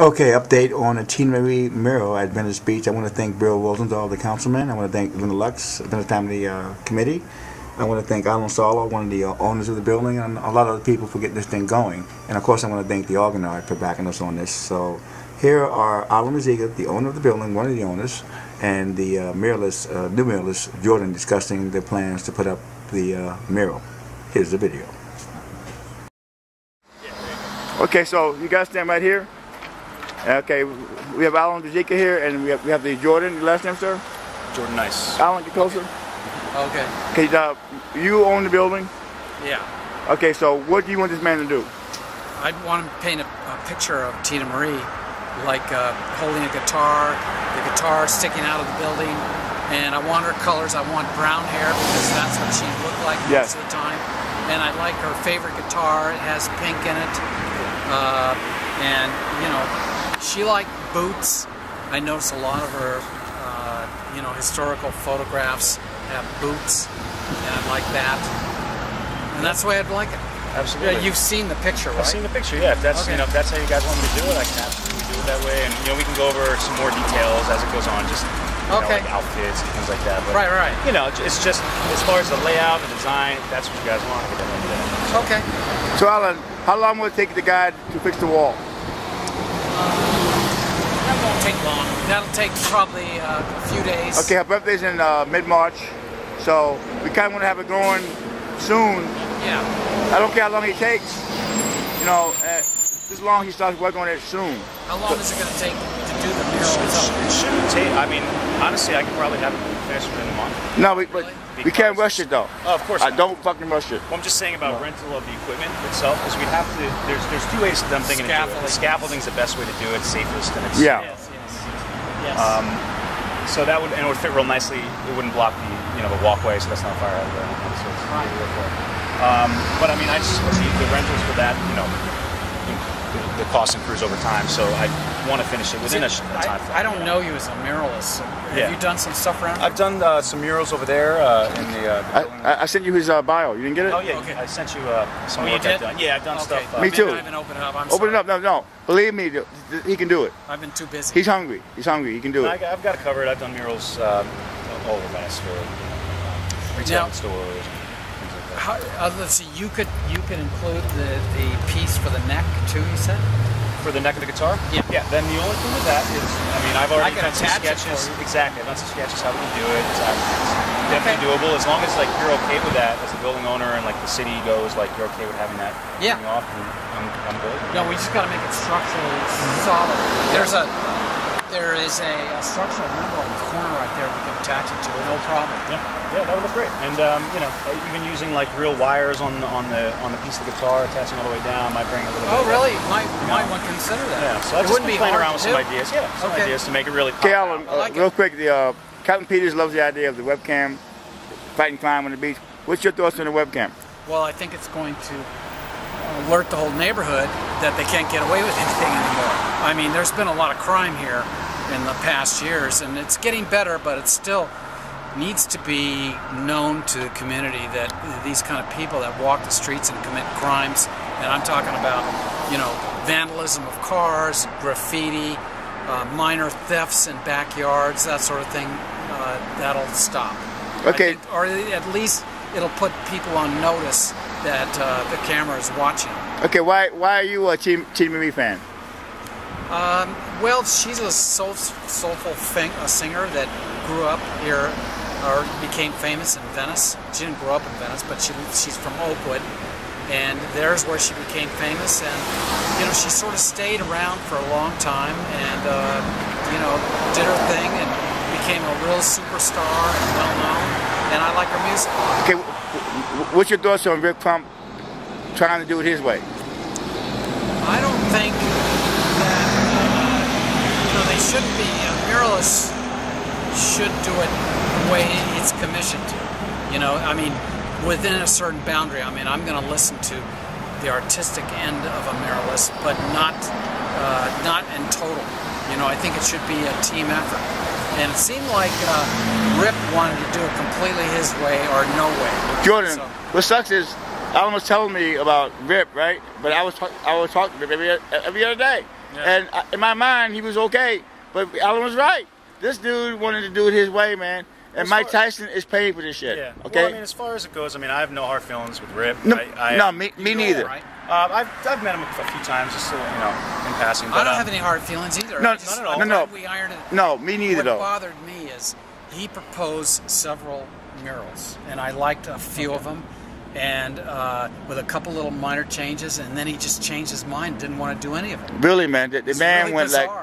Okay, update on the Marie mural at Venice Beach. I want to thank Bill Rosendahl, the councilman. I want to thank Linda Lux, Venice Family uh, Committee. I want to thank Alan Salo, one of the uh, owners of the building, and a lot of other people for getting this thing going. And of course, I want to thank the organizer for backing us on this. So here are Alan Maziga, the owner of the building, one of the owners, and the uh, uh, new muralist, Jordan, discussing the plans to put up the uh, mural. Here's the video. Okay, so you guys stand right here. Okay, we have Alan Maziga here, and we have, we have the Jordan. Your last name, sir? Jordan Nice. Alan, get closer. Okay. Okay, uh, you own the building. Yeah. Okay, so what do you want this man to do? I'd want him to paint a, a picture of Teena Marie, like uh, holding a guitar, the guitar sticking out of the building, and I want her colors. I want brown hair because that's what she looked like Yes. most of the time. And I like her favorite guitar. It has pink in it, uh, and you know, she liked boots. I noticed a lot of her, uh, you know, historical photographs have boots, and I like that. And that's the way I'd like it. Absolutely. Yeah, you've seen the picture, right? I've seen the picture. Yeah, if that's Okay. you know if that's how you guys want me to do it, I can absolutely do it that way. And you know we can go over some more details as it goes on, just you know, Okay. like outfits and things like that. But, Right, right. You know, it's just as far as the layout, the design, that's what you guys want. I can definitely do that. Okay. So Alan, how long will it take the guy to fix the wall? That won't take long. That'll take probably uh, a few days. Okay, her birthday's in uh, mid-March, so we kind of want to have it going soon. Yeah. I don't care how long it takes. You know, uh, as long as he starts working on it soon. How long is it going to take to do the It, mural sh- it shouldn't take. I mean, honestly, I could probably have it finished within a month. No, we, but we can't rush it though. Oh, of course I not. don't fucking rush it. Well, I'm just saying about rental of the equipment itself, because we'd have to. There's there's two ways that I'm thinking to do it. Scaffolding. The scaffolding's the best way to do it, safest, and it's Yeah. Yes, yes. Yes. Um, so that would and it would fit real nicely. It wouldn't block the you know the walkway, so that's not fire hazard. or anything, So it's Right. really good. Um, but I mean, I just the, the rentals for that, you know, the, the cost increases over time. So I want to finish it within a, a time frame. I, I don't know you as a muralist. Have Yeah. you done some stuff around? I've done uh, some murals over there uh, in the. Uh, I, I, I sent you his uh, bio. You didn't get it? oh yeah, Okay. I sent you uh, some Oh, you work I've done. Yeah, I've done Okay. stuff. Uh, Me too. I haven't opened it up. I'm Open sorry. it up. No, no. Believe me, th- th- he can do it. I've been too busy. He's hungry. He's hungry. He can do I, it. I've got to cover it covered. I've done murals um, all over Venice for you know, retail Now- stores. and things like that. How, uh, let's see. You could you could include the the piece for the neck too. You said. For the neck of the guitar? Yeah. Yeah, then the only thing with that is, I mean, I've already done some sketches. Exactly, I've done some sketches how we can do it. It's, uh, it's definitely Okay. doable as long as like you're okay with that as a building owner and like the city goes, like you're okay with having that Yeah. coming off. And I'm, I'm good. No, we just got to make it structurally solid. There's a there is a, a structural window in the corner right there. We can attach it to. No problem. Yeah, yeah, that would look great. And um, you know, even using like real wires on the on the on the piece of the guitar, attaching all the way down, might bring a little. Oh, bit of- really? Might might want to consider that. Yeah, so I've it just wouldn't been be playing hard around with some do. ideas. Yeah, some Okay. ideas to make it really. Okay, Alan, uh, like it. real quick, the uh, Captain Peters loves the idea of the webcam, fighting crime on the beach. What's your thoughts on the webcam? Well, I think it's going to alert the whole neighborhood that they can't get away with anything anymore. I mean, there's been a lot of crime here in the past years, and it's getting better, but it's still needs to be known to the community that these kind of people that walk the streets and commit crimes, and I'm talking about, you know, vandalism of cars, graffiti, uh, minor thefts in backyards, that sort of thing, uh, that'll stop. Okay. think- or at least it'll put people on notice that uh, the camera is watching. Okay, why why are you a Teena Teena Marie fan? Um, well, she's a soul, soulful thing, a singer that grew up here or became famous in Venice. She didn't grow up in Venice, but she, she's from Oakwood, and there's where she became famous. And you know, she sort of stayed around for a long time, and uh, you know, did her thing and became a real superstar and well known. And I like her music. Okay, what's your thoughts on Rick Trump trying to do it his way? I don't think that uh, you know they shouldn't be. Muralist should do it the way it's commissioned to. You know, I mean, within a certain boundary. I mean, I'm going to listen to the artistic end of a muralist, but not uh, not in total. You know, I think it should be a team effort. And it seemed like uh, Rip wanted to do it completely his way or no way. Jordan, So- what sucks is Alan was telling me about Rip, right? But I was talk- I was talking to Rip every, every other day. Yeah. And uh, in my mind, he was okay. But Alan was right. This dude wanted to do it his way, man. And As Mike far- Tyson is paying for this shit. Yeah. Okay. Well, I mean, as far as it goes, I mean, I have no hard feelings with Rip. no, I, I, no, me, me neither. Right? Uh, I've, I've met him a few times, just uh, you know, in passing. But, I don't uh, have any hard feelings either. No, I just- not at all. No, no. We ironed it. No, me neither what though. bothered me is he proposed several murals, and I liked a few of them, and uh, with a couple little minor changes, and then he just changed his mind, didn't want to do any of it. Really, man. The, the man really went bizarre. like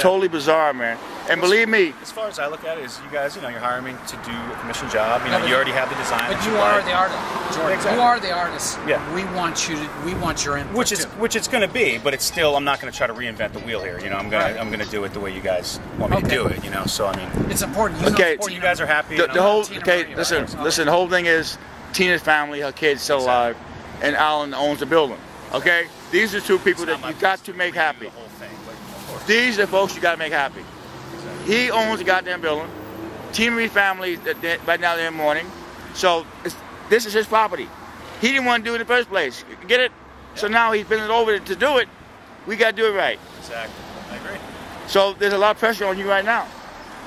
totally bizarre, man. And believe me, As far as I look at it, is you guys, you know, you're hiring me to do a commission job. You know, but- you already have the design. But you you are like. the artist, Jordan. Exactly. You are the artist. Yeah. We want you to. We want your input. Which is too. which it's going to be, but it's still. I'm not going to try to reinvent the wheel here. You know, I'm gonna Right. I'm gonna do it the way you guys want me Okay. to do it. You know, so I mean, It's important. You Okay, it's so you guys are happy. the, the whole Teena okay. Marie, Listen, right? listen. The whole thing is Teena's family, her kids still alive, and Alan owns the building. Okay, these are two people it's that my you got to make redo happy. The whole thing, but of course. These are the folks you got to make happy. He owns the goddamn building. Teena Marie's family, that- that- right now they're in mourning. So it's, this is his property. He didn't want to do it in the first place. Get it? So now he's been over to do it. We got to do it right. Exactly. I agree. So there's a lot of pressure on you right now.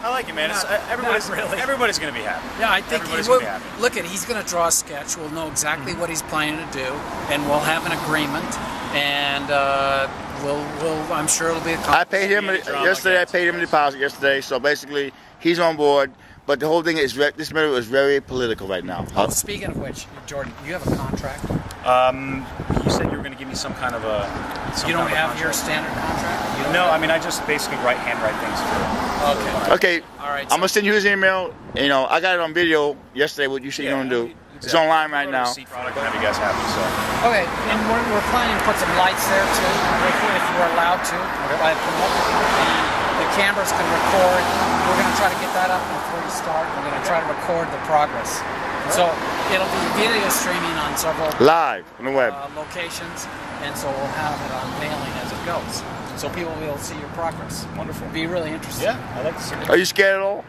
I like it, man. It's, Not- uh, everybody's really. everybody's going to be happy. Yeah, I think he Everybody's gonna be happy. Look at, he's going to draw a sketch. We'll know exactly Mm-hmm. what he's planning to do, and we'll have an agreement. And uh, we'll, we'll. I'm sure it'll be a. I paid him Any drama yesterday. I paid him a deposit yesterday. So basically, he's on board. But the whole thing is ve- this matter is very political right now. Oh, speaking of which, Jordan, you have a contract. Um, you said you were going to give me some kind of a. Some you don't kind of a have your standard contract. You No, I mean I just basically write handwrite things for. Okay. Okay. All right, I'm gonna send you his email. You know, I got it on video yesterday. What you said you're gonna do. It's exactly. online right now. Receipt product and have you guys happy. So Okay, and we're, we're planning to put some lights there too, if, if you're allowed to. Like, the, the cameras can record. We're going to try to get that up before you start. We're going to try to record the progress. So it'll be video streaming on several Live on the web. uh, locations, and so we'll have it on mailing as it goes. So people will be able to see your progress. Wonderful. Be really interesting. yeah, I like to see it. Are you scared at all?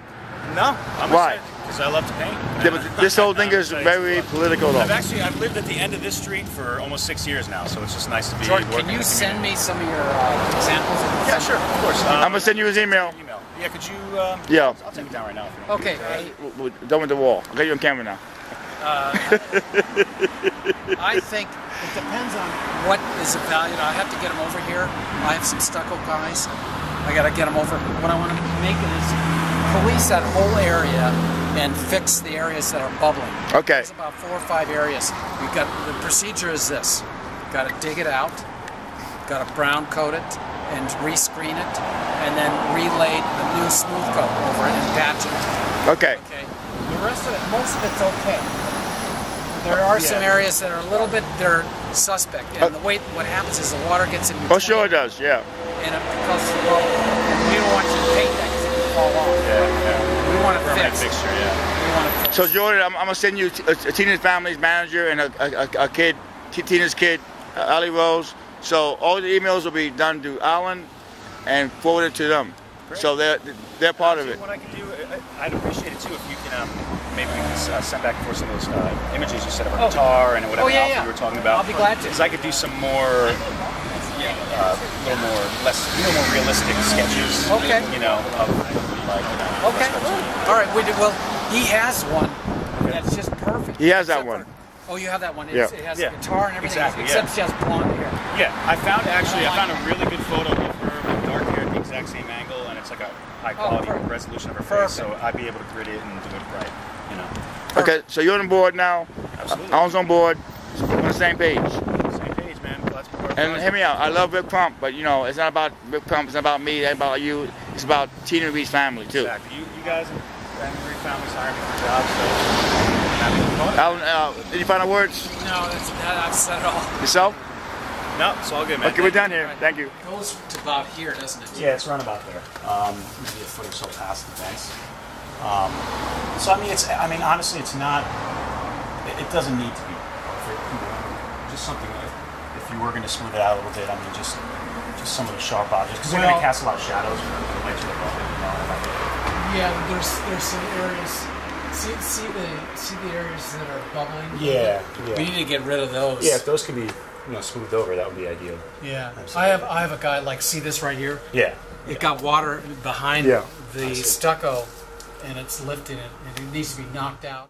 No, I'm Why? Because I love to paint. Yeah, but this whole thing is very political, I've actually I've lived at the end of this street for almost six years now, so it's just nice to be. Jordan, can you send me some of your uh, examples? Of Yeah, sure, of course. Um, I'm gonna send you his email. email. Yeah, could you? Um, Yeah. I'll take it down right now. If you want. Okay. hey, We're done with the wall. I got you on camera now. I think it depends on what is valued. I have to get them over here. I have some stucco guys. I got to get them over. What I want to make it is police that whole area and fix the areas that are bubbling. Okay. There's about four or five areas. We've got the procedure is this: got to dig it out, got to brown coat it and rescreen it, and then relay the new smooth coat over it and patch it. Okay. Okay. The rest of it, most of it's okay. There are some areas that are a little bit they're suspect, and uh, the way what happens is the water gets in. Oh, sure it does. Yeah. And it causes a problem. And we don't want you to paint that because it can fall off. Yeah, yeah. We want it Permanent fixed. fixture, yeah. We want it fixed. So Jordan, I'm, I'm gonna send you t- uh, Teena's family's manager and a, a, a- a kid, T- Teena's kid, uh, Alia Rose. So all the emails will be done to Alan and forwarded to them. So they're they're part of it. What I could do, I- I'd appreciate it too if you can um, maybe we can uh, send back for some of those uh, images you said of our Oh. guitar and whatever Oh, yeah, else yeah. we were talking about. I'll be glad to. Because I could do some more, uh, a little more, less, a little more realistic sketches. Okay. You know, of like. You know, Okay. All right. We do, well, he has one that's just perfect. He has that Except one. for- oh, you have that one. It's, Yeah. It has Yeah. a guitar and everything, Exactly, except yeah. she has blonde hair. Yeah, I found actually, I oh, found a really good photo of her with dark hair at the exact same angle, and it's like a high oh, quality Oh, resolution of her face, so I'd be able to grid it and do it right. You know, Okay. So you're on board now. Absolutely. Alan's on board. We're on the same page, man. Glad to be part of And it. hear me out. I love Rick Crump, but you know it's not about Rick Crump. It's not about me. It's not about you. It's about Tina Reed's family too. Exactly. You, you guys and and Marie families hired me for jobs, so I'm happy to be part of it. Alan, uh, any final words No, that's, that, I've said it all. yourself? No, it's all good, man. Okay, we're done here. Thank you. It goes to about here, doesn't it? Yeah, it's run about there. Um, maybe a foot or so past the fence. Um, so I mean, it's. I mean, honestly, it's not. It, it doesn't need to be perfect. You know, just something. If, if you were going to smooth it out a little bit, I mean, just just some of the sharp objects because they're going to cast a lot of shadows when the lights are above it. You know, and I think- Yeah, there's there's some areas. See see the see the areas that are bubbling. yeah, We need to get rid of those. yeah. If those can be you know smoothed over, that would be ideal. Yeah, I have I have a guy like see this right here. Yeah. It got water behind Yeah. the stucco, and it's lifting it, and it needs to be knocked out.